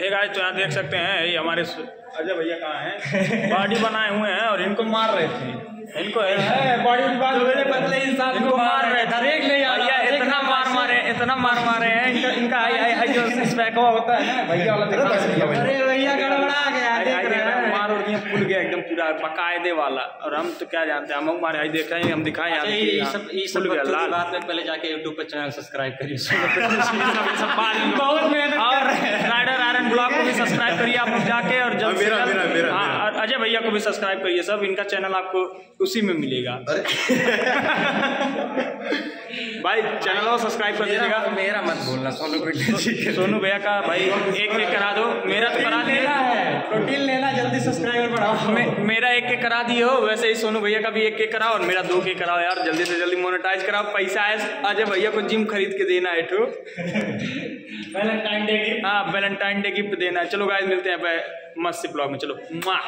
Hey guys तो यहाँ देख सकते हैं ये हमारे सु- अजय भैया कहाँ हैं? बॉडी बनाए हुए हैं और इनको मार रहे थे। इनको बॉडी पतले इंसान इनको मार रहे थे। देख नहीं भैया इतना मार मारे इतना मार मारे हैं इनका इनका आई आई आई जो स्पैकवा होता है ना भैया वाला। अरे भैया गड़बड़ा गया देख रहे हैं, मार और फूल गया एकदम पूरा बकायदे वाला। और हम तो क्या जानते हैं हम हमारे आई देख रहे हैं हम दिखाएँ यहाँ अच्छा, ये सब ये सब गया लाल। बात में पहले जाके यूट्यूब पे चैनल सब्सक्राइब करिए। बहुत मेहनत और राइडर आयरन ब्लॉग को भी सब्सक्राइब करिए आप लोग जाके और जल्द से जल्द- मेरा- मेरा- हाँ। और अजय भैया को भी सब्सक्राइब करिए सब इनका चैनल आपको उसी में मिलेगा। भाई चैनल को सब्सक्राइब कर दीजिएगा। मेरा मत बोलना सोनू को सोनू भैया का भाई एक एक करा दो। मेरा तो करा देगा जल्दी सब्सक्राइबर बढ़ाओ। मे, मेरा एक के करा दिए हो वैसे ही सोनू भैया का भी एक के कराओ और मेरा दो के कराओ यार। जल्दी से जल्दी मोनेटाइज कराओ। पैसा आए अजय भैया को जिम खरीद के देना है ठो। वैलेंटाइन डे की हाँ वैलेंटाइन डे गिफ्ट देना है। चलो गाय मिलते हैं मस्त ब्लॉग में। चलो मुआ।